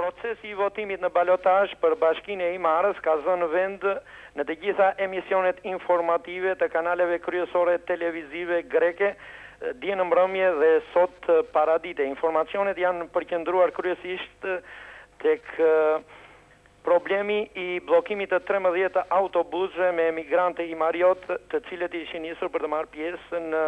Procesi i votimit në balotazh për Bashkinë e Himarës ka zënë vend në të gjitha emisionet informative të kanaleve kryesore televizive greke dje në mbrëmje dhe sot paradite. Informacionet janë përqendruar kryesisht tek Problemi i bllokimit të trembëdhjetë autobusëve me emigrantë himariotë, të cilët ishin nisur për të marrë pjesë në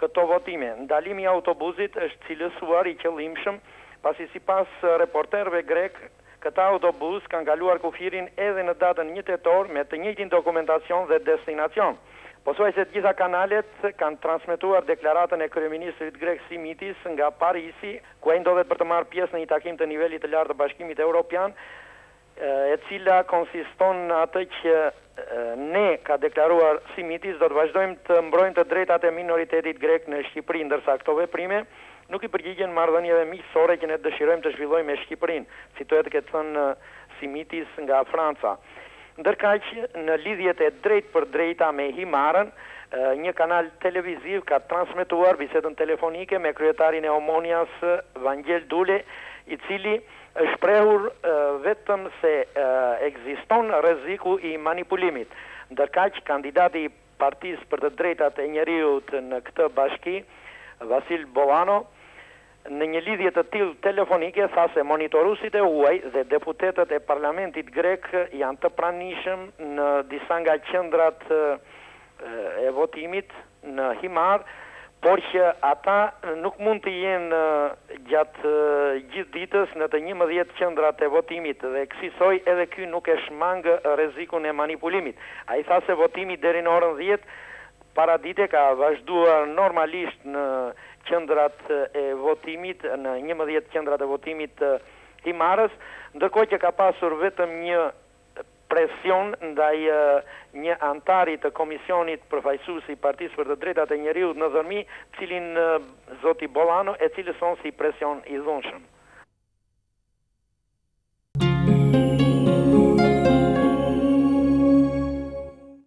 këto votime. Ndalimi i autobusit është cilësuar i qëllimshëm, pasi sipas reporterëve grekë, këta autobusë kanë kaluar kufirin edhe në datën një tetor me të njëjtin dokumentacion dhe destinacion. Pothuajse të gjitha kanalet kanë transmetuar deklaratën e kryeministrit grek Simitis nga Parisi, ku ai ndodhet për të marrë pjesë në një takim të nivelit të lartë të Bashkimit Europian, e cila konsiston në atë që ne, ka deklaruar Simitis, do të vazhdojmë të mbrojmë të drejtat e minoritetit grek në Shqipëri, ndërsa këto veprime nuk i përgjigjen marrëdhënieve miqësore që ne dëshirojmë të zhvillojmë me Shqipërinë, citohet të ketë thënë Simitis nga Franca. Ndërkaq, në lidhjet e drejtpërdrejta me Himarën, një kanal televiziv ka transmetuar bisedën telefonike me kryetarin e Omonias, Vangjel Dule, i cili është shprehur vetëm se ekziston rreziku i manipulimit, ndërkaq kandidati i Partisë për të Drejtat e Njeriut në këtë bashki, Vasil Bollano, në një lidhje të tillë telefonike tha se monitoruesit e huaj dhe deputetët e parlamentit grek janë të pranishëm në disa nga qendrat e votimit në Himarë, por që ata nuk mund të jenë gjatë gjithë ditës në të njëmbëdhjetë qendrat e votimit dhe kësisoj edhe ky nuk e shmang rrezikun e manipulimit. Ai tha se votimi deri në orën dhjetë paradite ka vazhduar normalisht në qendrat e votimit, në njëmbëdhjetë qendrat e votimit të Himarës, ndërkohë që ka pasur vetëm një presion ndaj një anëtari të komisionit përfaqësues i Partisë për të Drejtat e Njeriut në Dhërmi, të cilin zoti Bollano e cilëson si presion i dhunshëm.